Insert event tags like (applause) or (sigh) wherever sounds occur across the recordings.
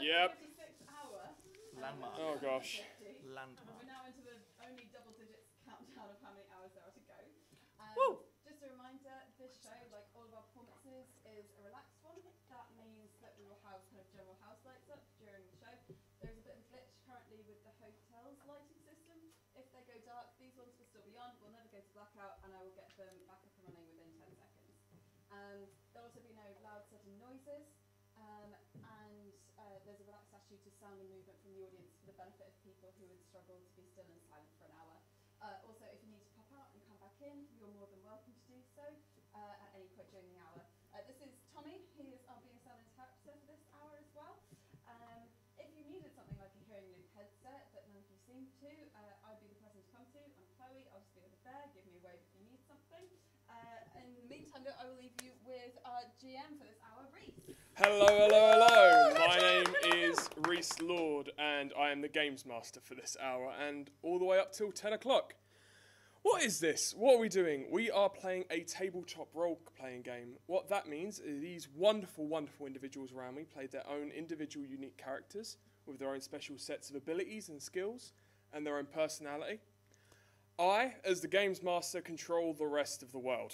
Yep. 56th hour. Landmark. Oh gosh. Landmark. We're now into the only double digits countdown of how many hours there are to go. Um, Woo! Just a reminder, this show, like all of our performances, is a relaxed one. That means that we will have kind of general house lights up during the show. There is a bit of a glitch currently with the hotel's lighting system. If they go dark, these ones will still be on. We'll never go to blackout, and I will get them back up and running within 10 seconds. And there'll also be no loud sudden noises. Um, and uh, there's a relaxed attitude to sound and movement from the audience for the benefit of people who would struggle to be still and silent for an hour. Uh, also, if you need to pop out and come back in, you're more than welcome to do so uh, at any point during the hour. Uh, this is Tommy. He is our BSL interpreter for this hour as well. Um, if you needed something like a hearing loop headset, but none of you seem to, uh, I'd be the person to come to. I'm Chloe. I'll just be over there. Give me a wave if you need something. Uh, in the meantime, I will leave you with our GM for this hour, Reese. Hello, hello, hello. My name is Reese Lord, and I am the games master for this hour and all the way up till 10 o'clock. What is this? What are we doing? We are playing a tabletop role playing game. What that means is these wonderful, wonderful individuals around me played their own individual, unique characters with their own special sets of abilities and skills and their own personality. I, as the games master, control the rest of the world.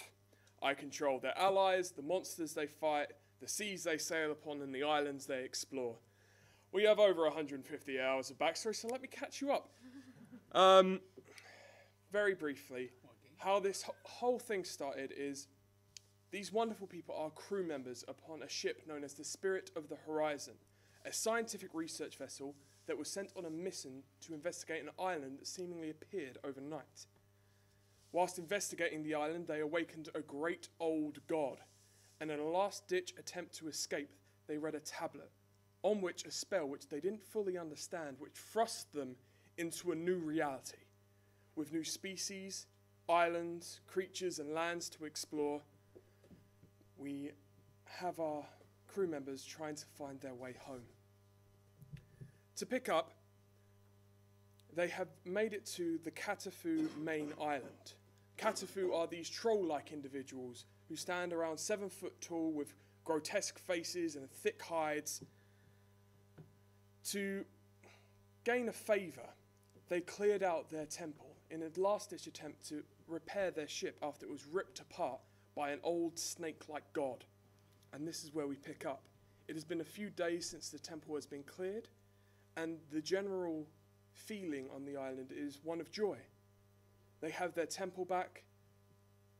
I control their allies, the monsters they fight, the seas they sail upon, and the islands they explore. We have over 150 hours of backstory, so let me catch you up. (laughs) Um, very briefly, how this ho- whole thing started is these wonderful people are crew members upon a ship known as the Spirit of the Horizon, a scientific research vessel that was sent on a mission to investigate an island that seemingly appeared overnight. Whilst investigating the island, they awakened a great old god, and in a last ditch attempt to escape, they read a tablet on which a spell which they didn't fully understand, which thrust them into a new reality with new species, islands, creatures, and lands to explore. We have our crew members trying to find their way home. To pick up, they have made it to the Katafu main island. Katafu are these troll like individuals who stand around seven foot tall with grotesque faces and thick hides. To gain a favour, they cleared out their temple in a last ditch attempt to repair their ship after it was ripped apart by an old snake like god. And this is where we pick up. It has been a few days since the temple has been cleared, and the general feeling on the island is one of joy. They have their temple back,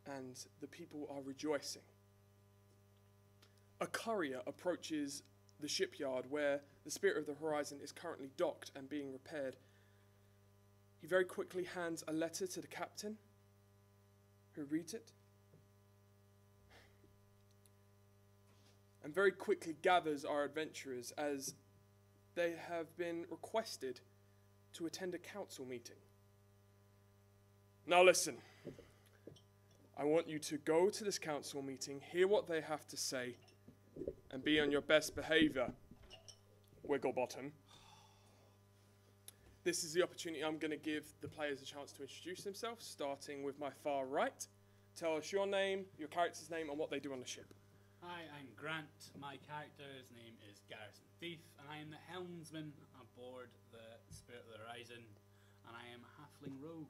and the people are rejoicing. A courier approaches the shipyard where the Spirit of the Horizon is currently docked and being repaired. He very quickly hands a letter to the captain, who reads it, and very quickly gathers our adventurers as they have been requested to attend a council meeting. Now, listen. I want you to go to this council meeting, hear what they have to say, and be on your best behavior, Wigglebottom. This is the opportunity I'm going to give the players a chance to introduce themselves, starting with my far right. Tell us your name, your character's name, and what they do on the ship. Hi, I'm Grant. My character's name is Garrison Thief, and I am the helmsman aboard the Spirit of the Horizon, and I am a halfling rogue.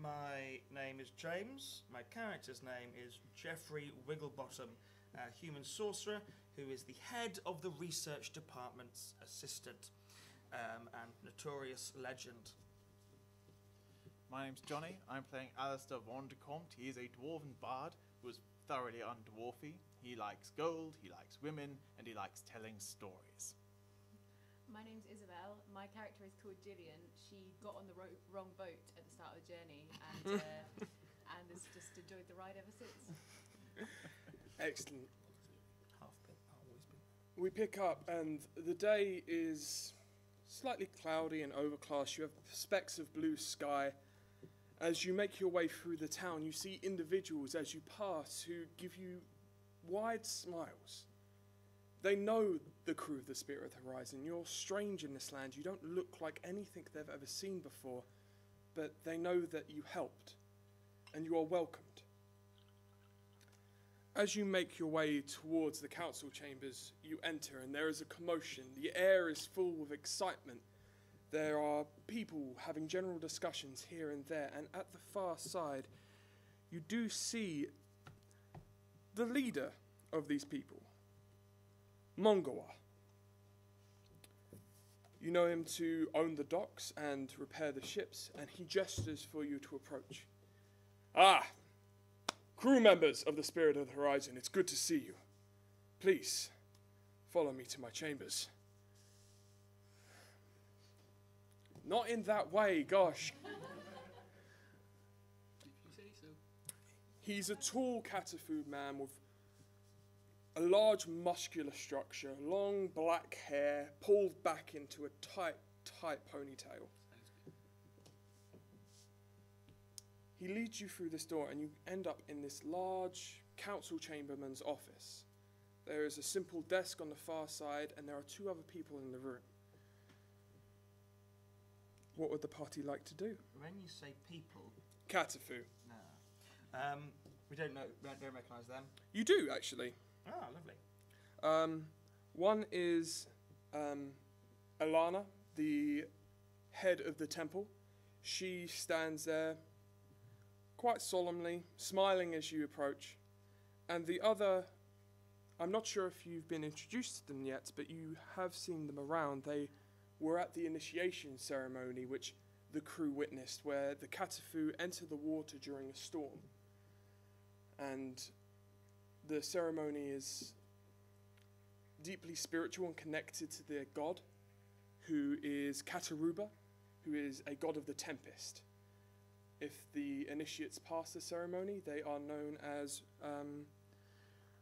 My name is James. My character's name is Jeffrey Wigglebottom, a human sorcerer who is the head of the research department's assistant um, and notorious legend. My name's Johnny. I'm playing Alistair Von de Comte. He is a dwarven bard who is thoroughly undwarfy. He likes gold, he likes women, and he likes telling stories. My name's Isabel. My character is called Gillian. She got on the ro- wrong boat at the start of the journey and uh, (laughs) and has just enjoyed the ride ever since. (laughs) Excellent. Half been, always been. We pick up, and the day is slightly cloudy and overcast. You have specks of blue sky. As you make your way through the town, you see individuals as you pass who give you wide smiles. They know the crew of the Spirit of the Horizon. You're strange in this land. You don't look like anything they've ever seen before, but they know that you helped and you are welcomed. As you make your way towards the council chambers, you enter, and there is a commotion. The air is full of excitement. There are people having general discussions here and there, and at the far side, you do see the leader of these people, Mongowa. You know him to own the docks and repair the ships, and he gestures for you to approach. Ah, crew members of the Spirit of the Horizon, it's good to see you. Please, follow me to my chambers. Not in that way, gosh. So. He's a tall Katafu man with a large muscular structure, long black hair pulled back into a tight, tight ponytail. Sounds good. He leads you through this door, and you end up in this large council chamberman's office. There is a simple desk on the far side, and there are two other people in the room. What would the party like to do? When you say people, Katafu. no. Um, we don't know, we don't recognise them. You do, actually. Ah, lovely. Um, one is um, Alana, the head of the temple. She stands there quite solemnly, smiling as you approach. And the other, I'm not sure if you've been introduced to them yet, but you have seen them around. They were at the initiation ceremony, which the crew witnessed, where the Katafu enter the water during a storm. And the ceremony is deeply spiritual and connected to their god, who is Kataruba, who is a god of the tempest. If the initiates pass the ceremony, they are known as um,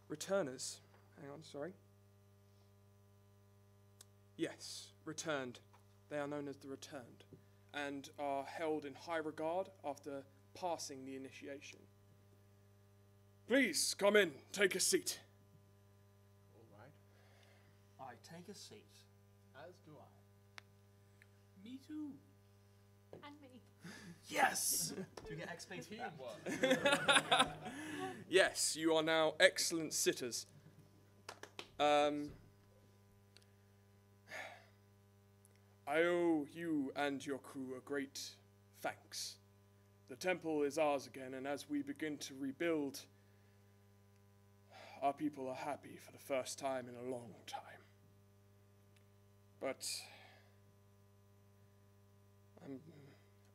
returners. Hang on, sorry. Yes, returned. They are known as the returned and are held in high regard after passing the initiation. Please come in, take a seat. All right. I take a seat. As do I. Me too. And me. Yes! Do we get XP? (laughs) Yes, you are now excellent sitters. Um, I owe you and your crew a great thanks. The temple is ours again, and as we begin to rebuild, our people are happy for the first time in a long time. But I'm,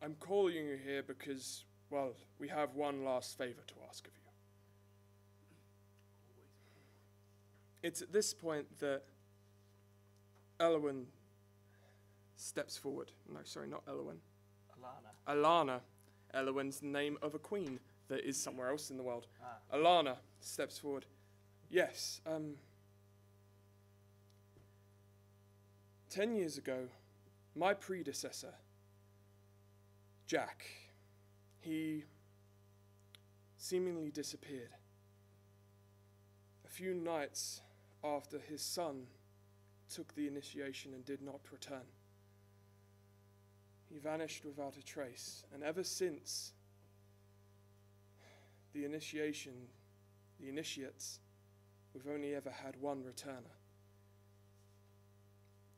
I'm calling you here because, well, we have one last favor to ask of you. It's at this point that Elwyn steps forward. No, sorry, not Elwyn. Alana. Alana. Elwyn's the name of a queen that is somewhere else in the world. Ah. Alana steps forward. Yes, um. Ten years ago, my predecessor, Jack, he seemingly disappeared. A few nights after his son took the initiation and did not return. He vanished without a trace, and ever since the initiation, the initiates, we've only ever had one returner.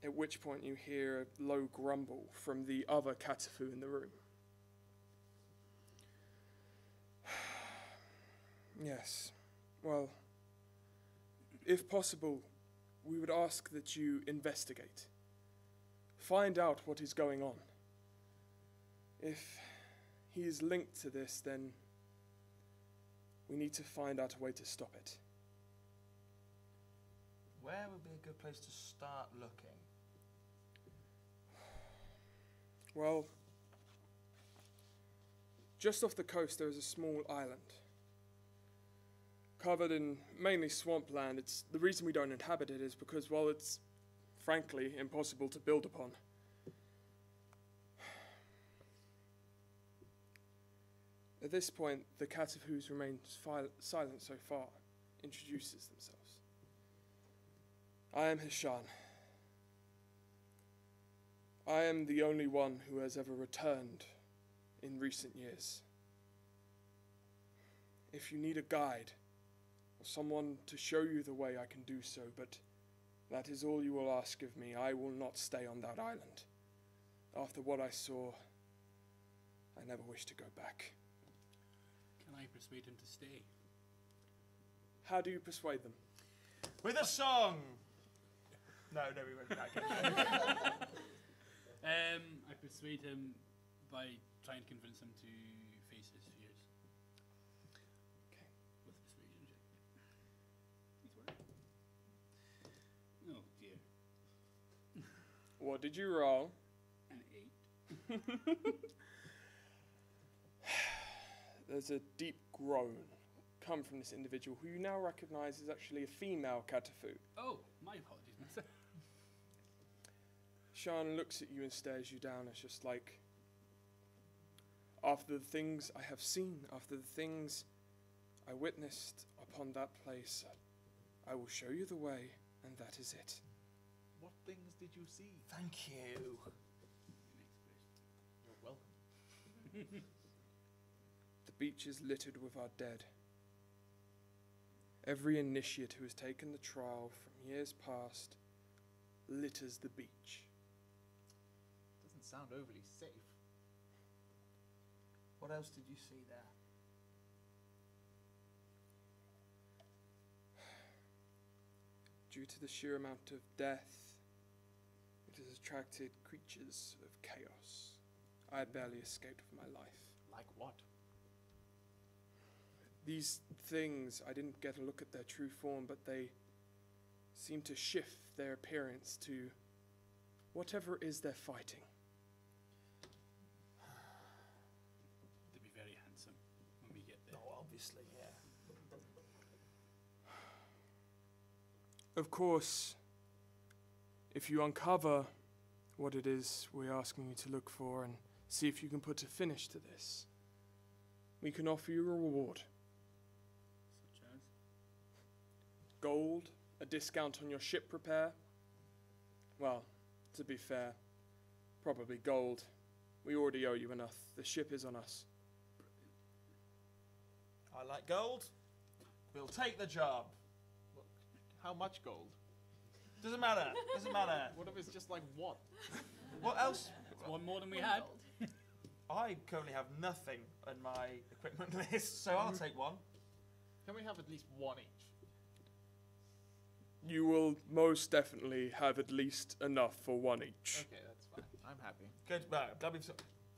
At which point you hear a low grumble from the other Katafu in the room. Yes, well, if possible, we would ask that you investigate. Find out what is going on. If he is linked to this, then we need to find out a way to stop it. Where would be a good place to start looking? Well, just off the coast, there is a small island covered in mainly swampland. It's the reason we don't inhabit it is because, well, it's frankly impossible to build upon. At this point, the cat of who's remained fil- silent so far introduces themselves. I am Hishan. I am the only one who has ever returned in recent years. If you need a guide, or someone to show you the way, I can do so, but that is all you will ask of me. I will not stay on that island. After what I saw, I never wish to go back. Can I persuade him to stay? How do you persuade them? With a song! No, no, we won't. Okay. (laughs) Um, I persuade him by trying to convince him to What did you roll? An eight. (laughs) There's a deep groan come from this individual who you now recognize is actually a female Katafu. Oh, my apologies, mister. (laughs) Sean looks at you and stares you down. It's just like, after the things I have seen, after the things I witnessed upon that place, I will show you the way, and that is it. What things did you see? Thank you. You're welcome. (laughs) The beach is littered with our dead. Every initiate who has taken the trial from years past litters the beach. Doesn't sound overly safe. What else did you see there? (sighs) Due to the sheer amount of death, it has attracted creatures of chaos. I barely escaped with my life. Like what? These things, I didn't get a look at their true form, but they seem to shift their appearance to whatever it is they're fighting. (sighs) They'd be very handsome when we get there. Oh, obviously, yeah. Of course, if you uncover what it is we're asking you to look for and see if you can put a finish to this, we can offer you a reward Such as? gold, a discount on your ship repair. Well, to be fair, probably gold. We already owe you enough. The ship is on us. I like gold. We'll take the job. How much gold? Doesn't matter. Doesn't matter. (laughs) What if it's just like one? What else? It's one more than we One had. gold. (laughs) I currently have nothing on my equipment (laughs) list, so I'll take one. Can we have at least one each? You will most definitely have at least enough for one each. Okay, that's fine. I'm happy. Good. Right, glad we've so-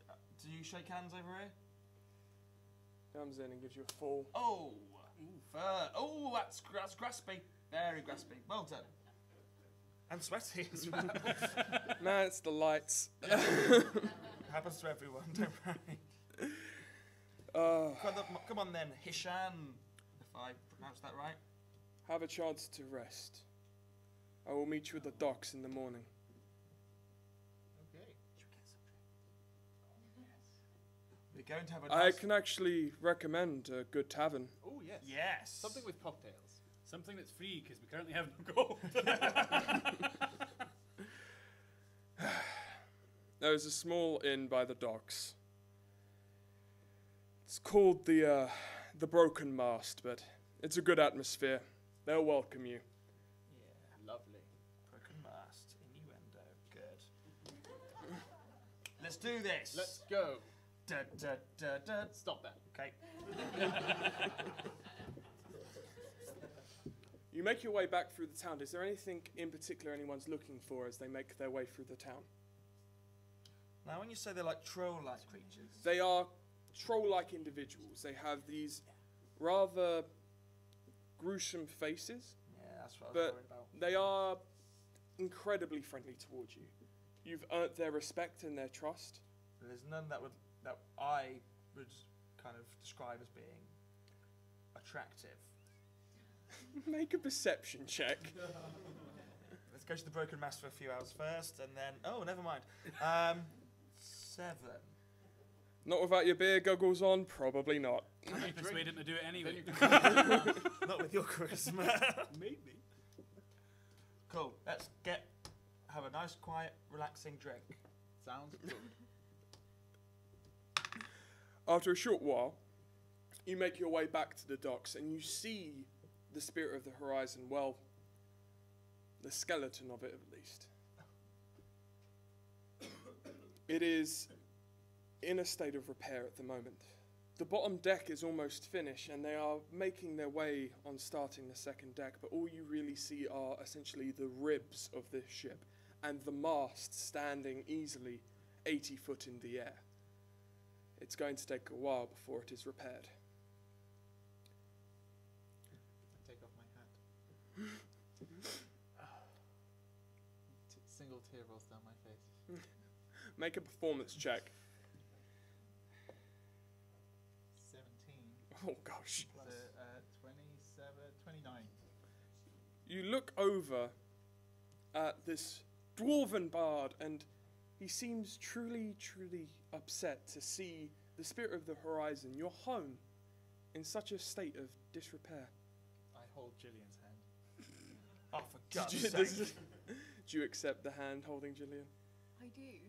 uh, Do you shake hands over here? Comes in and gives you a full. Oh, fur. Oh, that's that's graspy. Very graspy. Well done. And sweaty as well. (laughs) Man, it's the lights. (laughs) Happens to everyone. Don't worry. Uh, Come on, come on then, Hishan. If I pronounced that right. have a chance to rest. I will meet you at the docks in the morning. Okay. We're going to have a I nice. can actually recommend a good tavern. Oh yes. Yes. Something with cocktails. Something that's free because we currently have no gold. (laughs) (sighs) There's a small inn by the docks. It's called the uh, the Broken Mast, but it's a good atmosphere. They'll welcome you. Yeah. Lovely. Broken mast. Innuendo. Good. Let's do this. Let's go. Da, da, da, da. Stop that. Okay. (laughs) You make your way back through the town. Is there anything in particular anyone's looking for as they make their way through the town? Now, when you say they're like troll-like creatures, They are troll-like individuals. They have these rather gruesome faces. yeah, that's what I was worried about. They are incredibly friendly towards you. You've earned their respect and their trust. There's none that would that I would kind of describe as being attractive. Make a perception check. (laughs) Let's go to the broken mast for a few hours first, and then oh, never mind. Um, seven. Not without your beer goggles on, probably not. Can we persuade him to do it anyway? (laughs) Not with your charisma. Maybe. cool. Let's get have a nice, quiet, relaxing drink. Sounds good. After a short while, you make your way back to the docks and you see the spirit of the horizon, well, the skeleton of it at least. It is in a state of repair at the moment. The bottom deck is almost finished, and they are making their way on starting the second deck, but all you really see are essentially the ribs of this ship and the mast standing easily 80 foot in the air. It's going to take a while before it is repaired. (sighs) single tear rolls down my face. (laughs) Make a performance check. 17. Oh gosh. So, uh, 27, 29. You look over at this dwarven bard, and he seems truly, truly upset to see the spirit of the horizon, your home, in such a state of disrepair. I hold Gillian's hand. Oh, for God's Do you, sake. does- do you accept the hand holding Gillian? I do.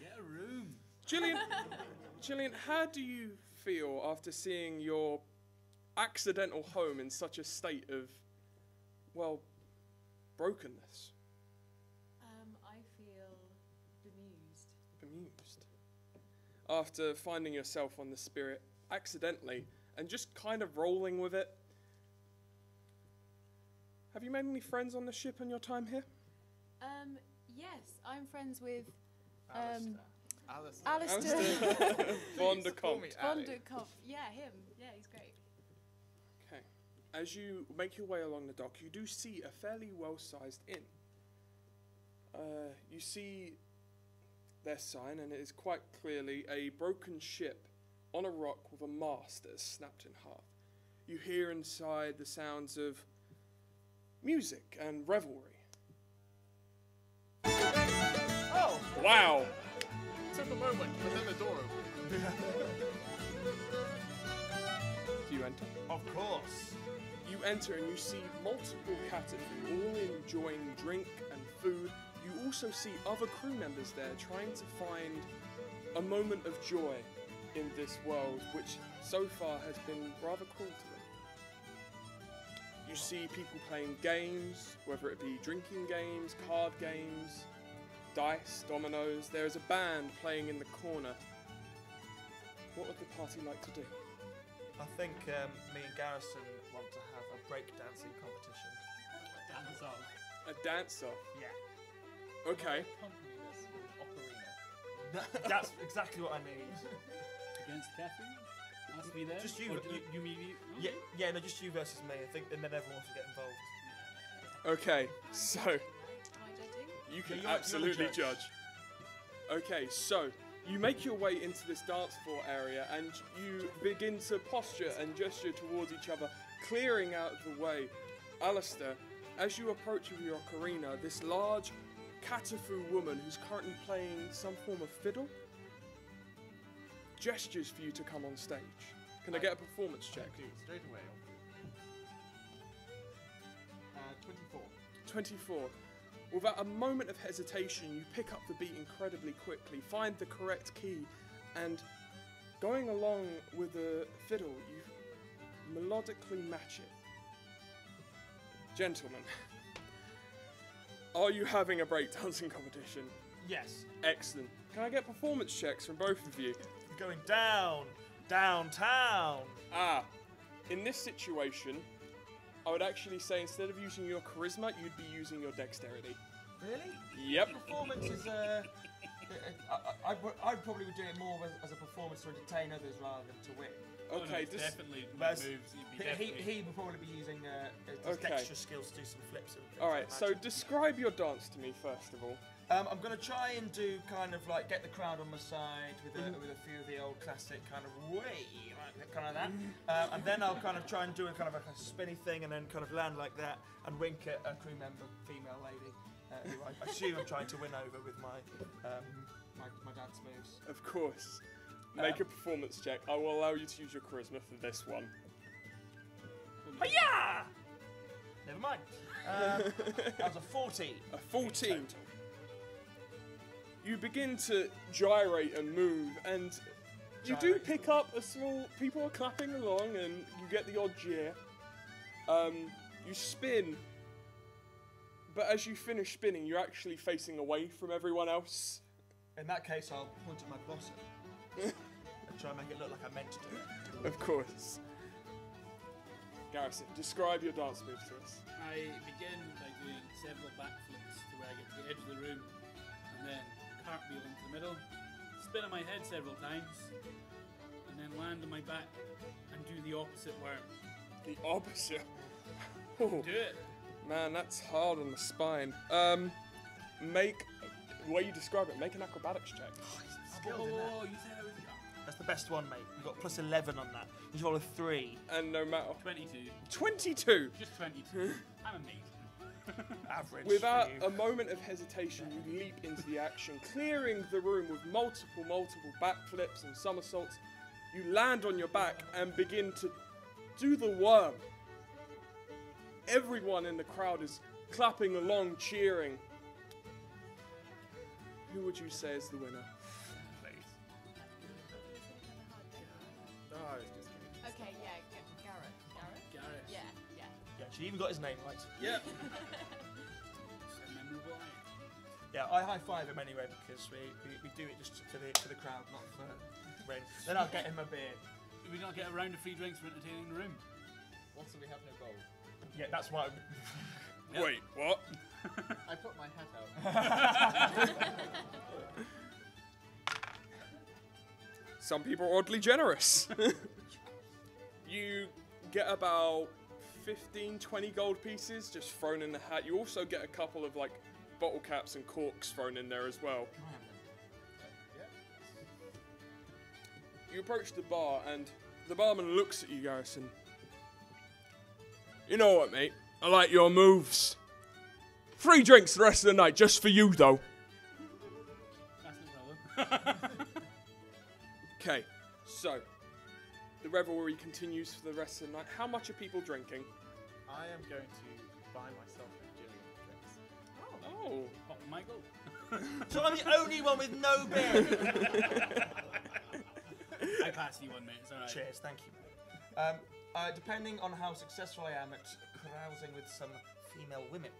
Get a room. Gillian, Gillian, how do you feel after seeing your accidental home in such a state of, well, brokenness, Um, I feel bemused. bemused? After finding yourself on the spirit accidentally and just kind of rolling with it. Have you made any friends on the ship in your time here? Um, yes, I'm friends with um, Alistair. Alistair (laughs) (laughs) Von der Call Comte. von Ali. der Kopf. Yeah, him. Yeah, he's great. Okay. As you make your way along the dock, you do see a fairly well sized inn. Uh, you see their sign, and it is quite clearly a broken ship on a rock with a mast that is snapped in half. You hear inside the sounds of music and revelry. Oh! Wow! Took a moment, but then the door opened. (laughs) Do you enter? Of course. You enter and you see multiple captains all enjoying drink and food. You also see other crew members there trying to find a moment of joy in this world, which so far has been rather cruel to them. You see people playing games, whether it be drinking games, card games, dice, dominoes. There is a band playing in the corner. What would the party like to do? I think um, me and Garrison want to have a breakdancing competition. A dance off. A dance off. Yeah. Okay. Accompany this with an ocarina. (laughs) That's exactly what I need. Against Catherine? Has to be there? Just you- Or do you- you, me, you, Yeah, yeah, no, just you versus me. I think, and then everyone wants to get involved. Okay, so Am I judging? You can you're- you're the absolutely judge. judge. Okay, so you make your way into this dance floor area and you begin to posture and gesture towards each other, clearing out the way. Alistair, as you approach with your ocarina, this large Katafu woman who's currently playing some form of fiddle gestures for you to come on stage. Can I get a performance check? Do straight away. Uh, 24. 24. Without a moment of hesitation, you pick up the beat incredibly quickly, find the correct key, and going along with the fiddle, you melodically match it. Gentlemen, are you having a breakdancing (laughs) competition? Yes. Excellent. Can I get performance checks from both of you? Going down, downtown. Ah, in this situation, I would actually say instead of using your charisma, you'd be using your dexterity. Really? Yep. Performance is uh, I, I, I'd, I'd probably be doing it more as, as a performance to entertain others rather than to win. Okay, this, definitely Whereas moves. You'd be He, he, definitely. he would probably be using uh, his Okay. extra skills to do some flips and things. All so describe your dance to me first of all. Um, I'm going to try and do kind of like get the crowd on my side with a, Mm-hmm. with a few of the old classic kind of way, like kind of that. Uh, and then I'll kind of try and do a kind of like a spinny thing and then kind of land like that and wink at a crew member, female lady, uh, who I assume I'm trying to win over with my, um, my, my dance moves. Of course. Make Um, a performance check. I will allow you to use your charisma for this one. Hiya! Never mind. Um, that was a 14. (laughs) A 14. Total. You begin to gyrate and move, and you do pick up a small. People are clapping along, and you get the odd jeer. Um, you spin, but as you finish spinning, you're actually facing away from everyone else. In that case, I'll point at my bottom and try and make it look like I meant to do it. Of course. Garrison, describe your dance moves to us. I begin by doing several backflips to where I get to the edge of the room, and then cartwheel into the middle, spin on my head several times, and then land on my back and do the opposite worm. The opposite. (laughs) Oh, Do it. man, that's hard on the spine. Um, make the way you describe it. Make an acrobatics check. Skilled oh, in that. oh, you said I was That's the best one, mate. You got plus 11 on that. You roll a 3. And no matter 22. 22. Just 22. (laughs) I'm amazing. (laughs) Average. Without for a moment of hesitation, you leap into the action, clearing the room with multiple, multiple backflips and somersaults. You land on your back and begin to do the worm. Everyone in the crowd is clapping along, cheering. Who would you say is the winner? She even got his name right. Yeah. (laughs) Yeah, I high five him anyway because we, we, we do it just for the for the crowd, not for Ren. Then I'll get him a beer. Did we not get a round of free drinks for entertaining the room? Also, we have no gold. Yeah, that's why. (laughs) Yep. Wait, what? I put my hat out. (laughs) Some people are oddly generous. you get about 15, 20 gold pieces just thrown in the hat. You also get a couple of like bottle caps and corks thrown in there as well. You approach the bar and the barman looks at you, Garrison. You know what, mate? I like your moves. Free drinks the rest of the night, just for you, though. That's no problem. (laughs) Okay, so the revelry continues for the rest of the night. How much are people drinking? I am going to buy myself and Gillian drinks. Oh, Pop Michael. (laughs) so I'm the only one with no beer. (laughs) I pass you one, minute. It's alright. Cheers, thank you. Um, uh, depending on how successful I am at carousing with some female women,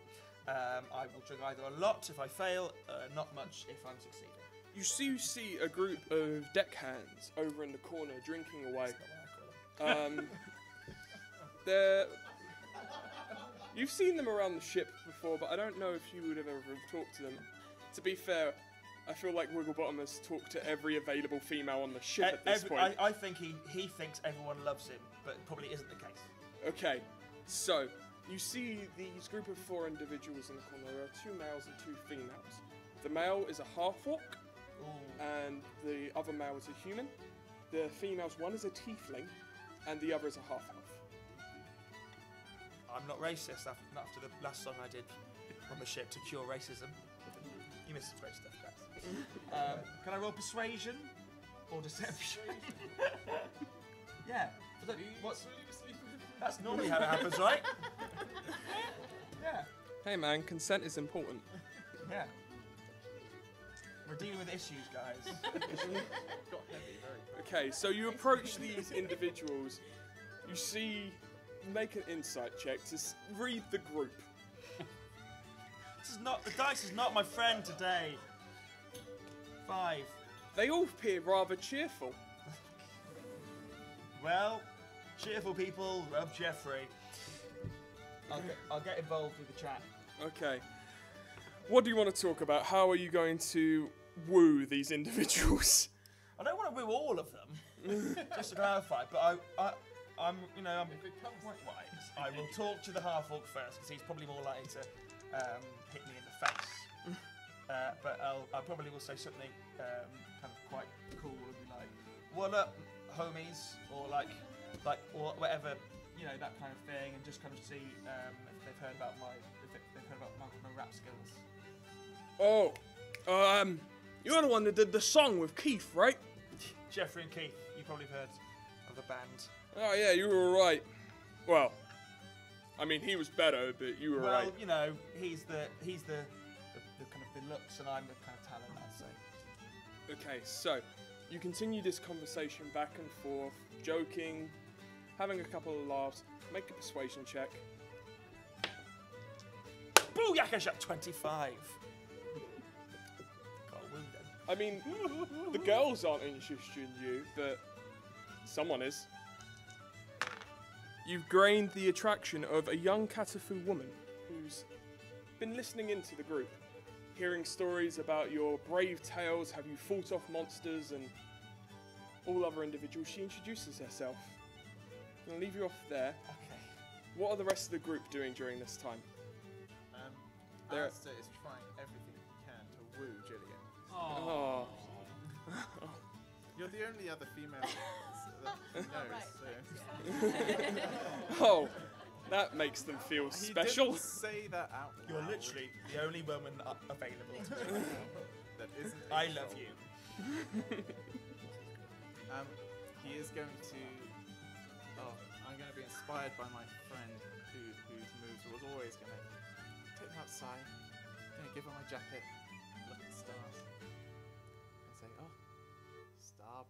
um, I will drink either a lot if I fail, uh, not much if I'm succeeding. you see, you see a group of deckhands over in the corner drinking away. Um, they're. You've seen them around the ship before, but I don't know if you would have ever talked to them. To be fair, I feel like Wigglebottom has talked to every available female on the ship E- at this every- point. I, I think he, he thinks everyone loves him, but probably isn't the case. Okay, so you see these group of four individuals in the corner. There are two males and two females. The male is a half orc, and the other male is a human. The females, one is a tiefling, and the other is a half elf. I'm not racist after, not after the last song I did on the ship to cure racism. You missed some great stuff, guys. Um, can I roll persuasion or deception? yeah. But that- what- that's normally how it happens, right? (laughs) yeah. Hey man, consent is important. Yeah. We're dealing with issues, guys. Got heavy very quick. Okay, so you approach these individuals. You see, make an insight check to s- read the group. this is not the dice is not my friend today. Five. They all appear rather cheerful. (laughs) Well, cheerful people love Jeffrey. I'll get, I'll get involved with the chat. Okay. What do you want to talk about? How are you going to woo these individuals? I don't want to woo all of them, (laughs) just to clarify. But I, I, I'm, you know, I'm If it comes quite wise. I will talk to the half orc first because he's probably more likely to um, hit me in the face. (laughs) Uh, but I'll, I probably will say something um, kind of quite cool and be like, "What up, homies?" or like, like or whatever, you know, that kind of thing, and just kind of see um, if they've heard about my, if they- they've heard about my, my rap skills. Oh, um, you're the one that did the song with Keith, right? Jeffrey and Keith, you probably have heard of the band. Oh yeah, you were right. Well, I mean, he was better, but you were well, right. you know, he's the he's the, the, the kind of the looks, and I'm the kind of talent. I'd say. Okay, so you continue this conversation back and forth, joking, having a couple of laughs. Make a persuasion check. Booyaka shot 25. I mean, the girls aren't interested in you, but someone is. You've gained the attraction of a young Katafu woman who's been listening into the group, hearing stories about your brave tales, have you fought off monsters, and all other individuals. She introduces herself. I'm gonna leave you off there. Okay. What are the rest of the group doing during this time? Um, Alistair is trying everything he can to woo Gillian. Oh. You're the only other female (laughs) that he knows. right, so. Oh, that makes them feel He special. didn't say that out loud. You're literally the only woman a- available. That isn't. I a love you. (laughs) Um, he is going to. Oh, I'm going to be inspired by my friend who, whose moves was always going to take her outside, going to give her my jacket,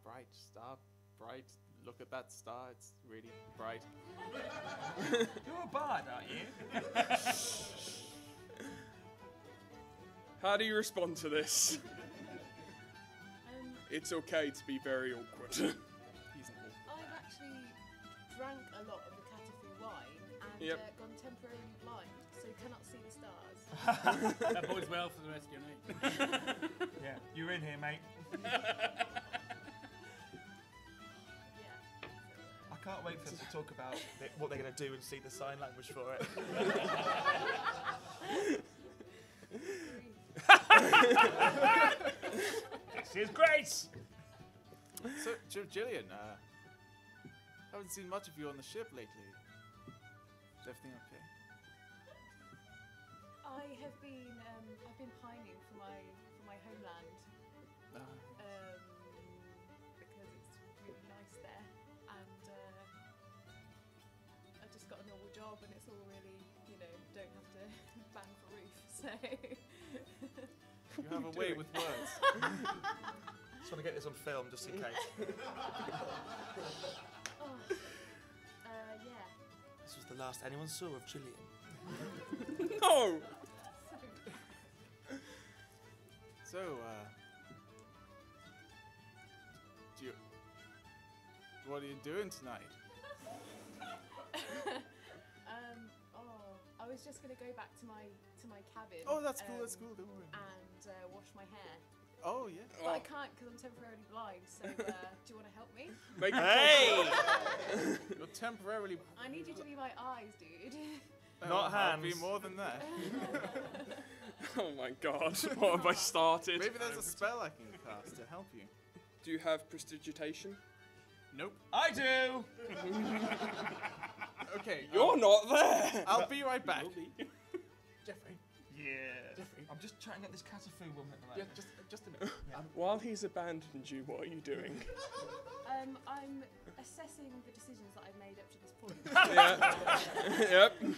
bright, star bright. Look at that star. It's really bright." (laughs) You're a bard, aren't you? (laughs) How do you respond to this? Um, It's okay to be very awkward. (laughs) He's an. I've actually drank a lot of the Katafu wine and Yep. uh, gone temporarily blind, so cannot see the stars. That bodes well for the rest of your night. Yeah. You're in here, mate. Can't wait for them to talk about th- what they're going to do and see the sign language for it. this is great! So, J- Gillian, uh, haven't seen much of you on the ship lately. Is everything okay? I have been um, I've been pining (laughs) you have a way with words. (laughs) Just want to get this on film just in case. (laughs) oh, uh, yeah. This was the last anyone saw of Gillian. no! So, uh, do you, what are you doing tonight? um, oh, I was just gonna go back to my to my cabin. Oh, that's cool. That's um, cool. Don't worry. And uh, wash my hair, Oh yeah. but I Oh, can't because I'm temporarily blind. So uh, (laughs) do you want to help me? make Hey! (laughs) You're temporarily. I need you to be my eyes, dude. (laughs) I'll Not Be more than that. Oh my god, what have I started? Maybe there's a spell I can cast to help you. Do you have prestidigitation? Nope. I do! Okay. You're not there! I'll, I'll be right back. Will be. Jeffrey. I'm just trying to get this Katafu woman at the Yeah, just just a minute. (laughs) Um, while he's abandoned you, what are you doing? (laughs) Um, I'm assessing the decisions that I've made up to this point, (laughs) yeah. yep. and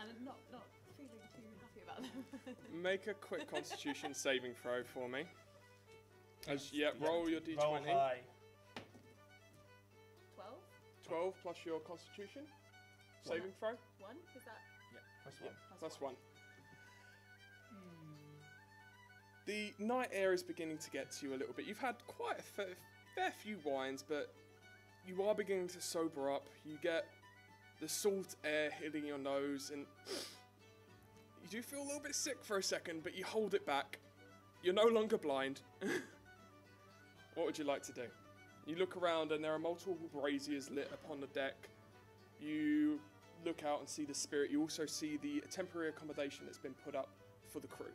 I'm not not feeling too happy about them. Make a quick constitution saving throw for me. As, yeah, roll your d20. Roll high. Twelve, 12 plus your constitution saving throw. one. Is that Press Yeah, one. plus one. The night air is beginning to get to you a little bit. You've had quite a fair, fair few wines, but you are beginning to sober up. You get the salt air hitting your nose, and you do feel a little bit sick for a second, but you hold it back. You're no longer blind. (laughs) what would you like to do? You look around, and there are multiple braziers lit upon the deck. You look out and see the spirit. You also see the temporary accommodation that's been put up for the crew.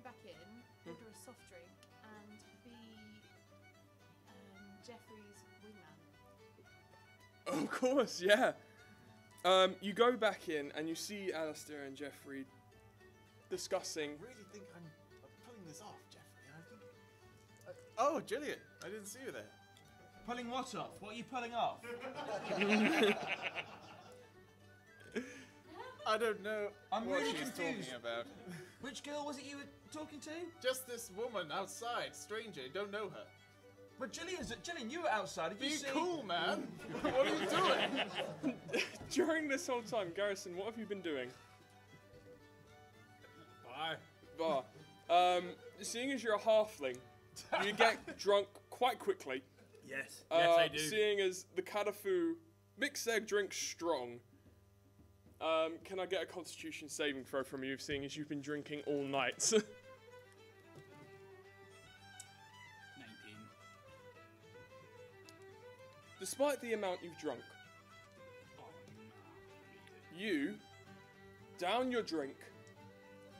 Go back in, order a soft drink, and be um, Jeffrey's wingman. Of course, yeah. Um, you go back in and you see Alistair and Jeffrey discussing. I really think I'm, I'm pulling this off, Jeffrey. I think. oh, Gillian, I didn't see you there. Pulling what off? What are you pulling off? (laughs) I don't know I'm what really she's confused. talking about. Which girl was it you were talking to? Just this woman outside, stranger, don't know her. But Gillian's Gillian, you were outside. Did Be you see? cool, man. what are you doing? (laughs) During this whole time, Garrison, what have you been doing? Bar. Bar. Um, seeing as you're a halfling, you get (laughs) drunk quite quickly. Yes. Uh, yes, I do. Seeing as the Katafu mix their drink strong, um, can I get a Constitution saving throw from you? Seeing as you've been drinking all night. (laughs) Despite the amount you've drunk, you down your drink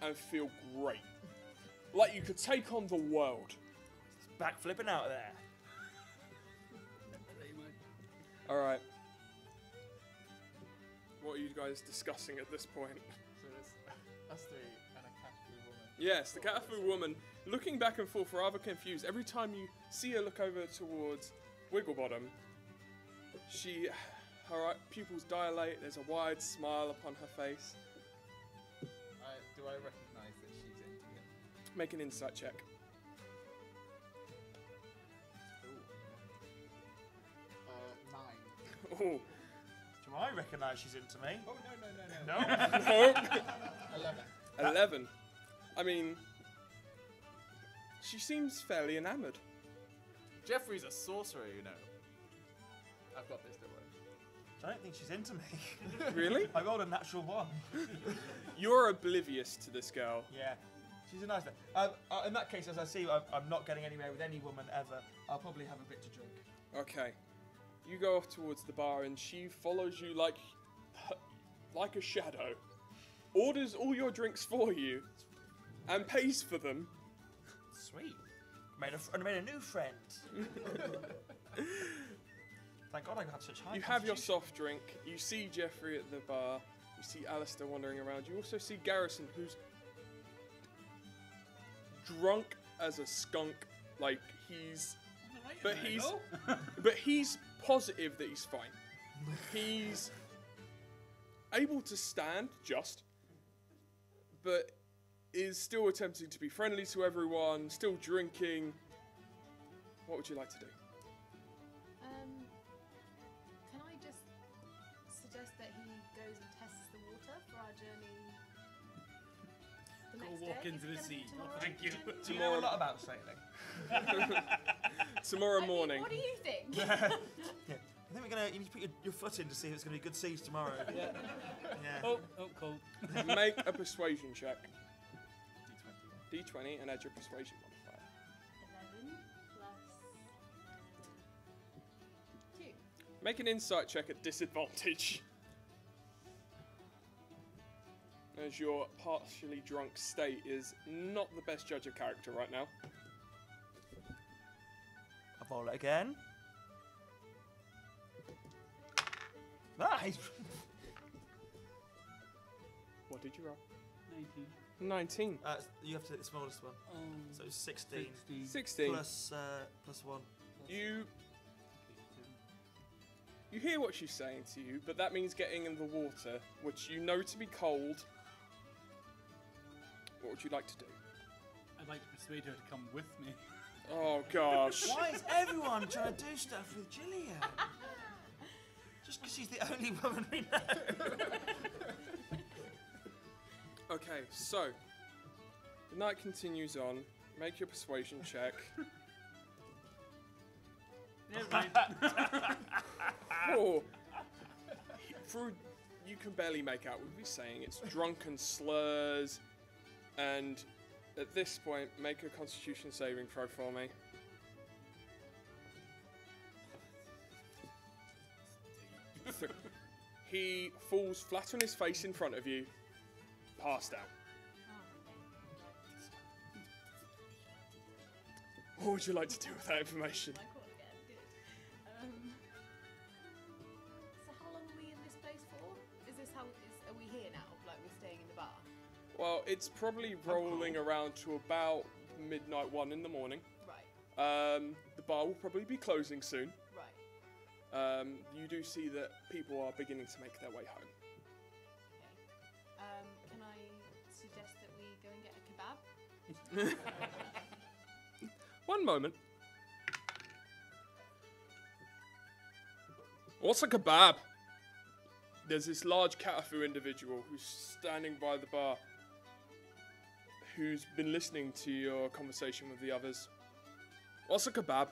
and feel great, like you could take on the world. Back flipping out of there. All right. What are you guys discussing at this point? So there's us three and a Katafu woman. Yes, the Katafu woman, looking back and forth, rather confused. Every time you see her look over towards Wigglebottom, she, her pupils dilate. There's a wide smile upon her face. I, do I recognise that she's into him? Make an insight check. Ooh. Uh, nine. (laughs) Oh, Do I recognise she's into me? Oh no no no no. No. (laughs) no. Eleven. Eleven. I mean, she seems fairly enamoured. Jeffrey's a sorcerer, you know. I've got this, don't worry. I don't think she's into me. (laughs) Really? I rolled a natural one. You're oblivious to this girl. Yeah. She's a nice one. Um, uh, in that case, as I see, I'm, I'm not getting anywhere with any woman ever. I'll probably have a bit to drink. Okay. You go off towards the bar and she follows you like like a shadow. Orders all your drinks for you and pays for them. Sweet. Made a, fr- made a new friend. (laughs) Thank God I had such high You have your soft drink. You see Jeffrey at the bar. You see Alistair wandering around. You also see Garrison who's drunk as a skunk. Like he's But he's- (laughs) but he's positive that he's fine. He's able to stand just, but is still attempting to be friendly to everyone, still drinking. What would you like to do? Goes and tests the water for our journey? The Go next walk day? into Is it the gonna be sea. Tomorrow? thank you. Journey? (laughs) Do you know a Tomorrow- lot about sailing? (laughs) Tomorrow I mean, morning. what do you think? (laughs) yeah. I think we're gonna. You need to put your, your foot in to see if it's gonna be good seas tomorrow. Yeah. Yeah. Oh, oh, cold. Make a persuasion check. D20. D20 and add your persuasion modifier. 11 plus 2. Make an insight check at disadvantage. As your partially drunk state is not the best judge of character right now. I'll roll it again. Nice. What did you roll? 19. 19. Uh, you have to hit the smallest one. Oh, So it's 16 16. 16. plus, uh, plus one. You you hear what she's saying to you, but that means getting in the water, which you know to be cold. What would you like to do? I'd like to persuade her to come with me. Oh gosh. Why is everyone trying to do stuff with Gillian? Just because she's the only woman we know. Okay, so the night continues on. Make your persuasion check. Never mind. (laughs) Oh, through you can barely make out what he's saying. It's drunken slurs, and at this point, make a Constitution saving throw for me. He falls flat on his face in front of you, passed out. What would you like to do with that information? Well, it's probably rolling around to about midnight, one in the morning. Right. Um, the bar will probably be closing soon. Right. Um, you do see that people are beginning to make their way home. Okay. Um, can I suggest that we go and get a kebab? (laughs) One moment. What's a kebab? There's this large Katafu individual who's standing by the bar who's been listening to your conversation with the others. What's a kebab?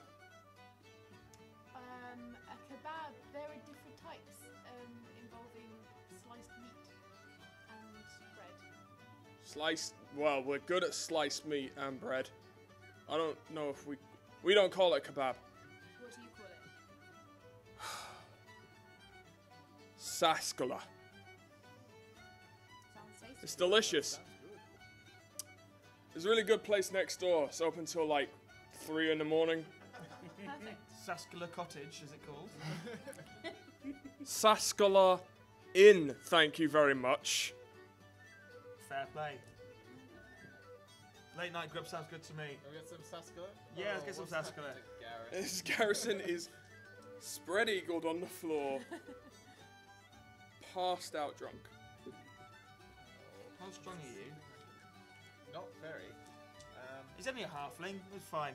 Um, a kebab, there are different types um, involving sliced meat and bread. Sliced. Well, we're good at sliced meat and bread. I don't know if we. We don't call it kebab. What do you call it? (sighs) Saskala. It's delicious. There's a really good place next door. It's open till like three in the morning. Perfect. Saskala Cottage, is it called? (laughs) Saskala Inn. Thank you very much. Fair play. Late night grub sounds good to me. Can we get some Saskala? Yeah, let's get oh, some what's Saskala. (laughs) to This Garrison is spread eagled on the floor, (laughs) passed out drunk. How strong are you? Not very. Um, He's only a halfling. It's fine.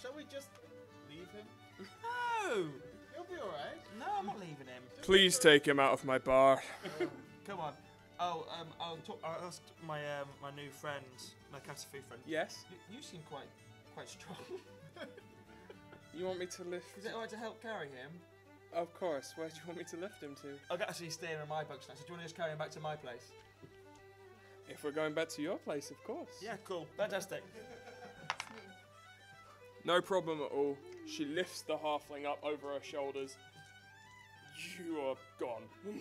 shall we just leave him? No! He'll be alright. No, I'm not leaving him. Please take him out of my bar. (laughs) Come on. Oh, um, I'll talk. I asked my um, my new friend, my Katafu friend. Yes? You, you seem quite quite strong. (laughs) You want me to lift? Is it alright to help carry him? Of course. Where do you want me to lift him to? I'll actually stay in my box now. So do you want to just carry him back to my place? If we're going back to your place, of course. Yeah, cool. Fantastic. No problem at all. She lifts the halfling up over her shoulders. You are gone. (laughs)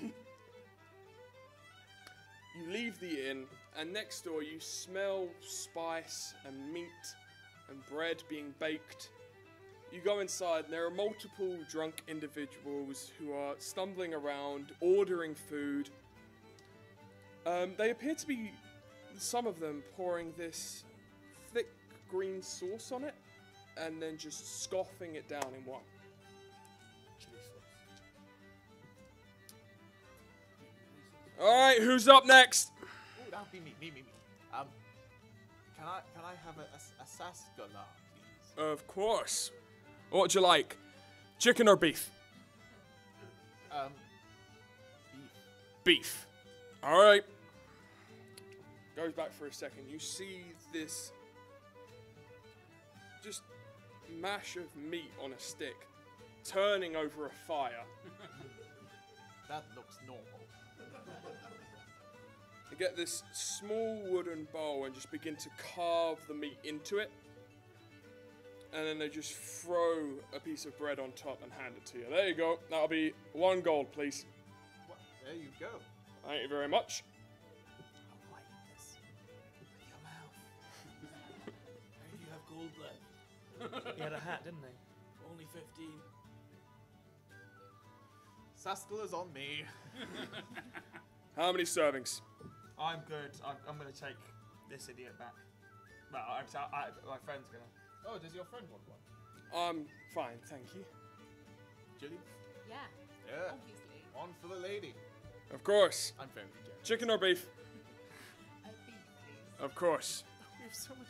you leave the inn, and next door you smell spice and meat and bread being baked. You go inside, and there are multiple drunk individuals who are stumbling around, ordering food. Um, they appear to be, some of them, pouring this thick green sauce on it and then just scoffing it down in one. All right, who's up next? Ooh, that'll be me, me, me, me. Um, can I can I have a, a, a Saskala, please? Of course. What'd you like? Chicken or beef? Um, beef. Beef. All right. Goes back for a second. You see this just mash of meat on a stick turning over a fire. (laughs) That looks normal. They get this small wooden bowl and just begin to carve the meat into it. And then they just throw a piece of bread on top and hand it to you. There you go. That'll be one gold, please. There you go. Thank you very much. He had a hat, didn't he? Only 15. Saskala's on me. (laughs) How many servings? I'm good. I'm, I'm going to take this idiot back. Well, I, I, my friend's going to. Oh, does your friend want one? I'm fine, thank you. Jilly? Yeah, Yeah. obviously. On for the lady. Of course. I'm very generous. Chicken or beef? A beef, please. Of course. We have so much.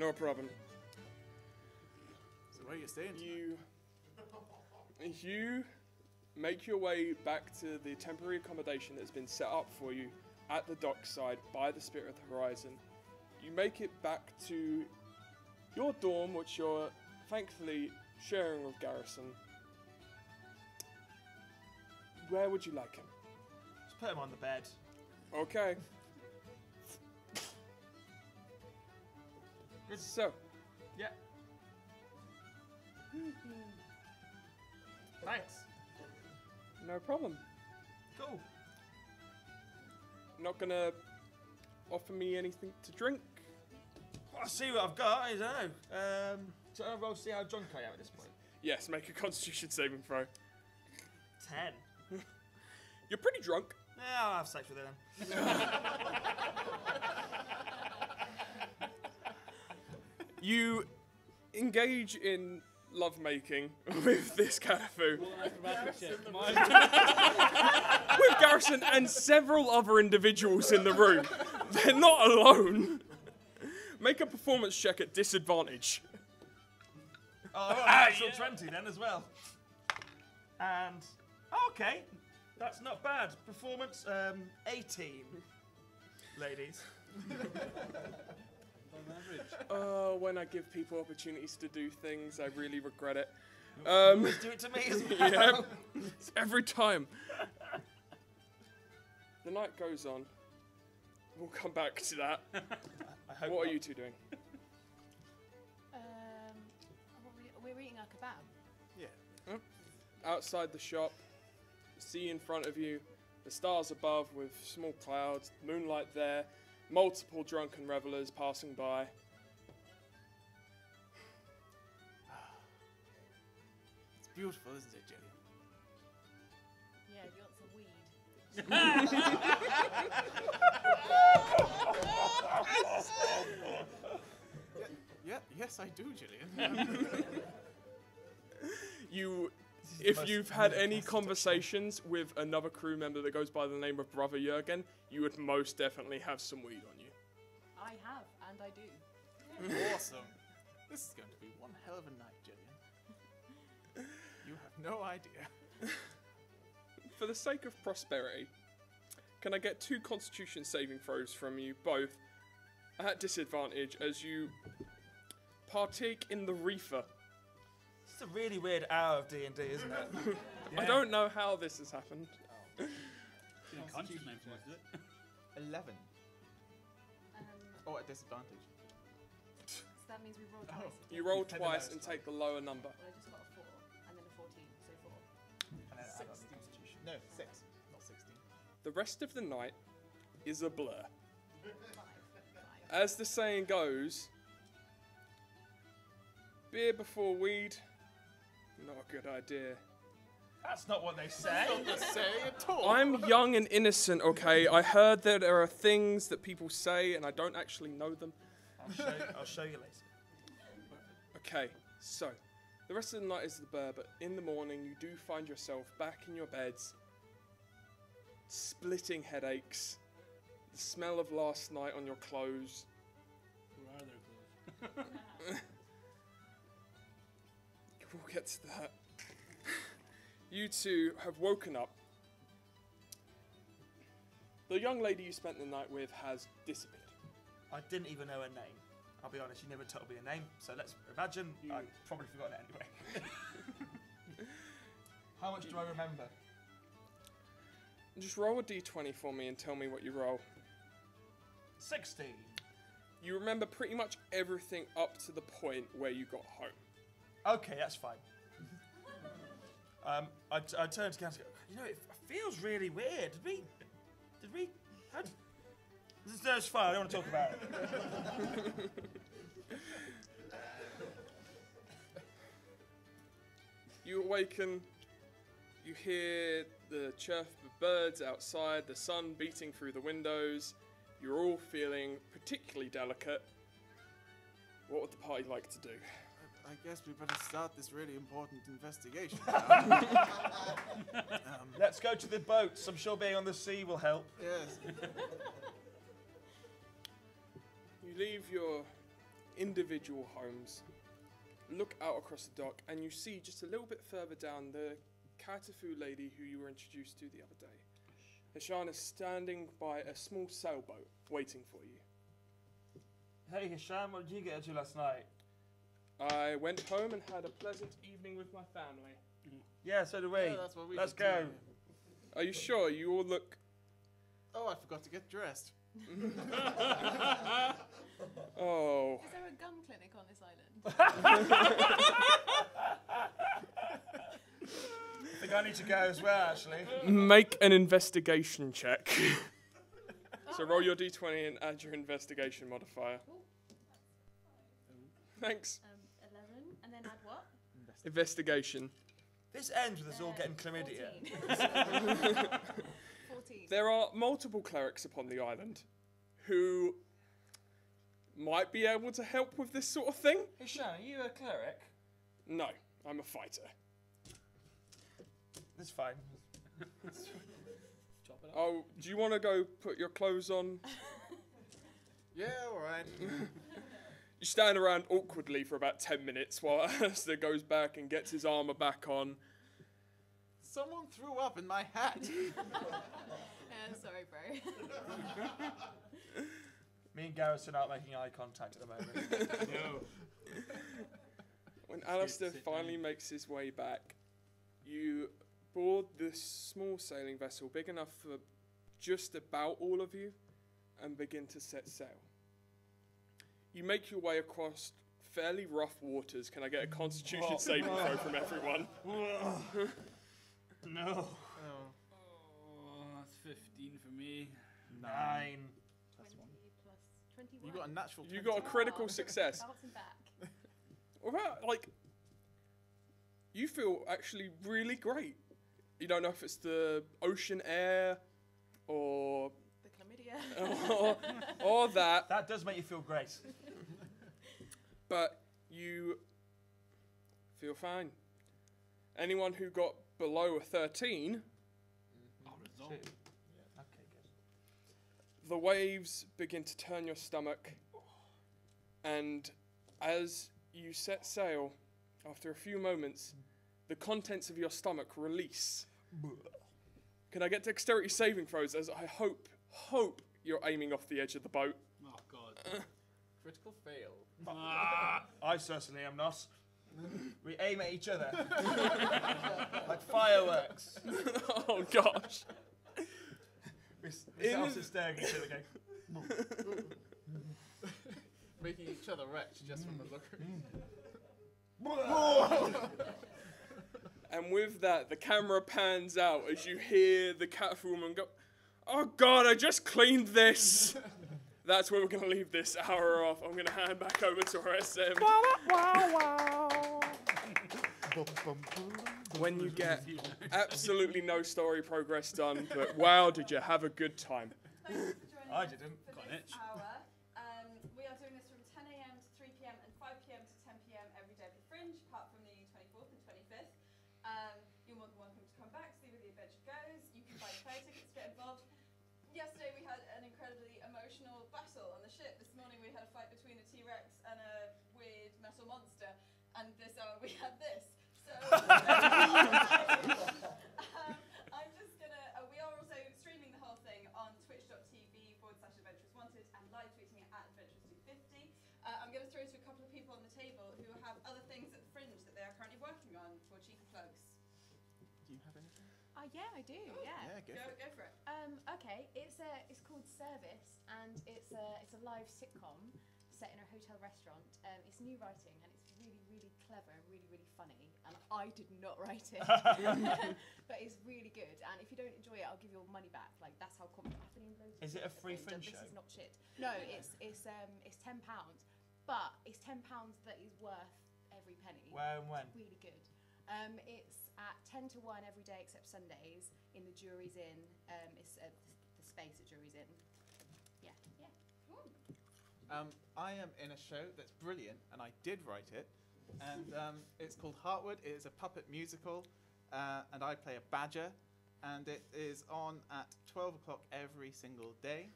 No problem. So where are you staying? You you make your way back to the temporary accommodation that's been set up for you at the dockside by the Spirit of the Horizon. You make it back to your dorm, which you're thankfully sharing with Garrison. Where would you like him? Just put him on the bed. Okay. So, Yeah. (laughs) Thanks. no problem. Cool. Not gonna offer me anything to drink. I'll see what I've got. I don't know. Um, so I'll roll to see how drunk I am at this point. Yes, make a (laughs) Constitution saving throw. Ten. (laughs) You're pretty drunk. Yeah, I'll have sex with her then. You engage in lovemaking (laughs) with this Katafu, Roll an acrobatics check. Come on. with Garrison and several other individuals in the room. They're not alone. Make a performance check at disadvantage. Oh, natural 20 then as well. And, okay, that's not bad. Performance, um, 18. Ladies. (laughs) On. Oh, when I give people opportunities to do things, I really regret it. Um, Do it to me as (laughs) well. yeah, it's every time. The night goes on. We'll come back to that. (laughs) I hope What are you two doing? (laughs) Um, we, we're eating our kebab. Yeah. Outside the shop, sea in front of you, the stars above with small clouds, moonlight there, multiple drunken revelers passing by. It's beautiful, isn't it, Gillian? Yeah, if you want some weed. (laughs) Yeah, yes, I do, Gillian. (laughs) (laughs) You, is the if you've had any conversations with another crew member that goes by the name of Brother Jurgen, you would most definitely have some weed on you. I have, and I do. (laughs) awesome. This is going to be one hell of a night, Gillian. (laughs) You have no idea. (laughs) For the sake of prosperity, can I get two Constitution saving throws from you both at disadvantage as you partake in the reefer? It's a really weird hour of D&D, isn't it? (laughs) I don't know how this has happened. It's an unconscious name for us, is it? 11. Um, Oh, at disadvantage. so that means we roll. Oh. isn't You roll Depending twice and take the lower number. Well, I just got a 4 and then a 14, so 4. And then add on the Constitution. No, 6, not 16. The rest of the night is a blur. 5. 5. As the saying goes, beer before weed, not a good idea. That's not what they say. Say at all. I'm young and innocent, okay? I heard that there are things that people say and I don't actually know them. I'll show, you, I'll show you later. Okay, so the rest of the night is the blur, but in the morning you do find yourself back in your beds, splitting headaches, the smell of last night on your clothes. Where are their clothes? (laughs) (laughs) We'll get to that. You two have woken up. The young lady you spent the night with has disappeared. I didn't even know her name. I'll be honest, you never told me her name, so let's imagine You- I've probably forgotten it anyway. (laughs) How much do I remember? Just roll a d20 for me and tell me what you roll. 16. You remember pretty much everything up to the point where you got home. Okay, that's fine. (laughs) um, I, I turned to go, you know, it feels really weird. Did we. Did we. How d- this, no, it's fine, I don't want to talk about it. (laughs) You awaken, you hear the chirp of birds outside, the sun beating through the windows. You're all feeling particularly delicate. What would the party like to do? I guess we better start this really important investigation. (laughs) um, Let's go to the boats. I'm sure being on the sea will help. yes. You leave your individual homes, look out across the dock, and you see just a little bit further down the Katafu lady who you were introduced to the other day. Hashan is standing by a small sailboat waiting for you. Hey, Hisham, what did you get into last night? I went home and had a pleasant evening with my family. Yeah, so do we. Yeah, that's what we Let's should do. go. Are you sure? You all look. Oh, I forgot to get dressed. (laughs) (laughs) Oh. Is there a GUM clinic on this island? I think I need to go as well, actually. Make an investigation check. (laughs) so roll your d20 and add your investigation modifier. Thanks. Um, 11, and then add what? Investigation. This ends with us all Uh, getting chlamydia. 14. (laughs) 14. There are multiple clerics upon the island who might be able to help with this sort of thing. Hisham, are you a cleric? No, I'm a fighter. That's fine. (laughs) Chop it up. Oh, do you want to go put your clothes on? (laughs) Yeah, all right. You stand around awkwardly for about 10 minutes while (laughs) Alistair goes back and gets his armour back on. Someone threw up in my hat. Yeah, (laughs) uh, sorry, bro. (laughs) Me and Garrison aren't making eye contact at the moment. No. When Scared Alistair finally down. makes his way back, you board this small sailing vessel big enough for just about all of you and begin to set sail. You make your way across fairly rough waters. Can I get a constitution oh. saving throw from everyone? no. oh, Oh, that's 15 for me. Nine. 20 plus 21. you got a natural. You got a critical Wow. (laughs) success. Bouncing back. Without, like, you feel actually really great. You don't know if it's the ocean air or The chlamydia. Or, (laughs) or that, That does make you feel great. (laughs) but you feel fine. Anyone who got below a 13, mm-hmm. Oh, result. The waves begin to turn your stomach, and as you set sail, after a few moments, the contents of your stomach release. Can I get dexterity saving throws as I hope, hope you're aiming off the edge of the boat? Oh, God. (laughs) Critical fail. ah! I certainly am not. (laughs) We aim at each other. (laughs) like fireworks. oh gosh. We, s- we set In- off to staring at each other going, Making each other wretched just from the look. And with that, the camera pans out as you hear the Catwoman go, Oh god, I just cleaned this! (laughs) That's where we're going to leave this hour off. I'm going to hand back over to our SM. when you get absolutely no story progress done, but wow, did you have a good time? Thanks for joining I didn't. Got an itch. hour. Um, we are doing this from 10 a.m. to 3 p.m. and 5 p.m. to 10 p.m. every day of the Fringe, apart from the 24th and 25th. Um, you're more than welcome to come back, see where the adventure goes. You can buy play tickets to get involved. Yesterday we had an incredibly emotional battle on the ship. This morning we had a fight between a T-Rex and a weird metal monster, and this hour we had this. So (laughs) um, I'm just gonna. Uh, we are also streaming the whole thing on twitch.tv forward slash adventurers wanted and live tweeting it at adventurers250. Uh, I'm gonna throw to a couple of people on the table who have other things at the fringe that they are currently working on for cheaper plugs. Do you have anything? Uh, yeah, I do. Yeah. Yeah, go Go, for it. go for it. Um, okay, it's a it's called Service, and it's a it's a live sitcom set in a hotel restaurant. Um, it's new writing, and it's really really clever and really really funny. And I did not write it, (laughs) (laughs) but it's really good. And if you don't enjoy it, I'll give you your money back. Like that's how confident I've been in loads. Is it a free that Fringe This is not shit. No, it's it's um it's ten pounds, but it's ten pounds that is worth every penny. Where and when? Really good. Um, it's at 10 to 1 every day except Sundays in the Jury's Inn. Um, it's uh, the space at Jury's Inn. Yeah, yeah. Cool. Um, I am in a show that's brilliant, and I did write it. And um, it's called Heartwood. It is a puppet musical, uh, and I play a badger. And it is on at 12 o'clock every single day.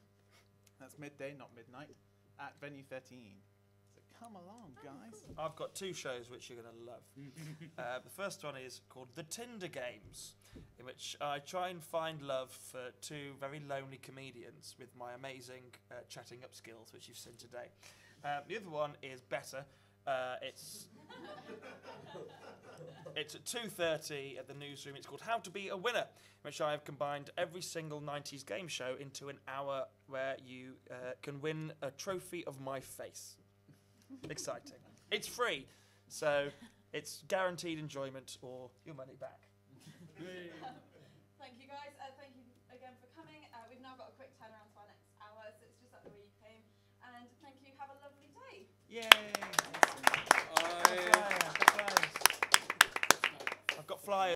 That's midday, not midnight, at Venue 13. So come along, guys. I've got two shows which you're going to love. (laughs) uh, the first one is called The Tinder Games, in which I try and find love for two very lonely comedians with my amazing uh, chatting up skills, which you've seen today. Um, the other one is better. Uh, it's (laughs) it's at 2.30 at the newsroom. It's called How to Be a Winner, which I have combined every single 90s game show into an hour where you uh, can win a trophy of my face. (laughs) Exciting. It's free, so it's guaranteed enjoyment or your money back. (laughs) Thank you guys. Uh, thank you again for coming. Uh, we've now got a quick turnaround to our next hour, so it's just up the way you came. And thank you. Have a lovely day. Yay! I've got flyers.